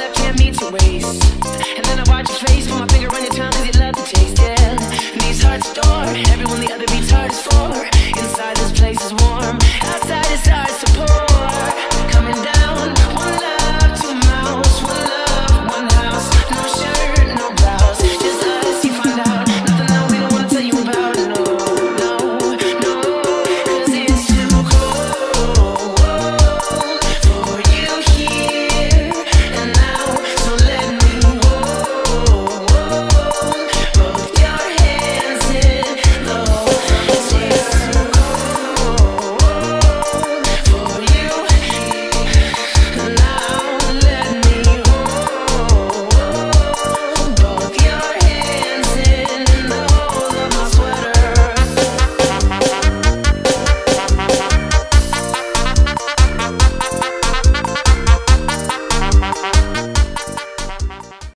left hand meets to waste, And then I watch your face, put my finger on your tongue, cause you love the taste, yeah.